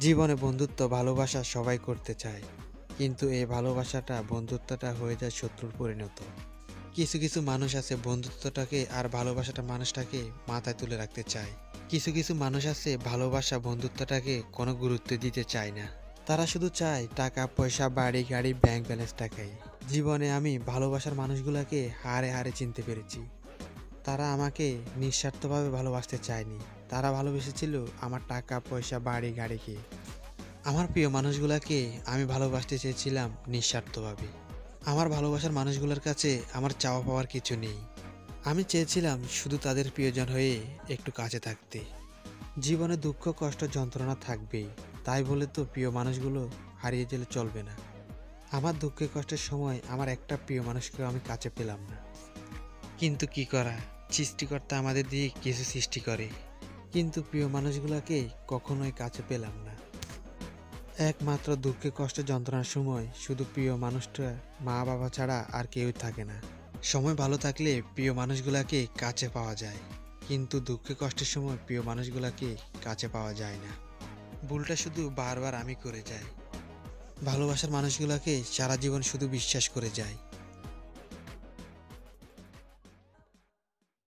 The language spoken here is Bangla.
জীবনে বন্ধুত্ব, ভালোবাসা সবাই করতে চায়। কিন্তু এই ভালোবাসাটা বন্ধুত্বটা হয়ে যায় শত্রুর পরিণত। কিছু কিছু মানুষ আছে বন্ধুত্বটাকে আর ভালোবাসাটা মানুষটাকে মাথায় তুলে রাখতে চায়। কিছু কিছু মানুষ আছে ভালোবাসা বন্ধুত্বটাকে কোনো গুরুত্ব দিতে চায় না। তারা শুধু চায় টাকা, পয়সা, বাড়ি, গাড়ি ব্যাংক ব্যালেন্সটাকেই জীবনে আমি ভালোবাসার মানুষগুলোকে হারে হারে চিনতে পেরেছি। তারা আমাকে নিঃস্বার্থভাবে ভালোবাসতে চায়নি। তারা ভালোবেসেছিল আমার টাকা, পয়সা, বাড়ি, গাড়িকে। আমার প্রিয় মানুষগুলোকে আমি ভালোবাসতে চেয়েছিলাম নিঃস্বার্থভাবে। আমার ভালোবাসার মানুষগুলোর কাছে আমার চাওয়া পাওয়ার কিছু নেই। আমি চেয়েছিলাম শুধু তাদের প্রিয়জন হয়ে একটু কাছে থাকতে। জীবনে দুঃখ, কষ্ট, যন্ত্রণা থাকবেই। তাই বলে তো প্রিয় মানুষগুলো হারিয়ে গেলে চলবে না। আমার দুঃখে, কষ্টের সময় আমার একটা প্রিয় মানুষকেও আমি কাছে পেলাম না। কিন্তু কি করা? সৃষ্টিকর্তা আমাদের দিয়ে কিছু সৃষ্টি করে। কিন্তু প্রিয় মানুষগুলোকে কখনোই কাছে পেলাম না। একমাত্র দুঃখে কষ্ট যন্ত্রণার সময় শুধু প্রিয় মানুষটা মা বাবা ছাড়া আর কেউই থাকে না। সময় ভালো থাকলে প্রিয় মানুষগুলোকে কাছে পাওয়া যায়। কিন্তু দুঃখে কষ্টের সময় প্রিয় মানুষগুলোকে কাছে পাওয়া যায় না। ভুলটা শুধু বারবার আমি করে যাই। ভালোবাসার মানুষগুলোকে সারা জীবন শুধু বিশ্বাস করে যাই।